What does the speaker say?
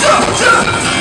Jump, jump!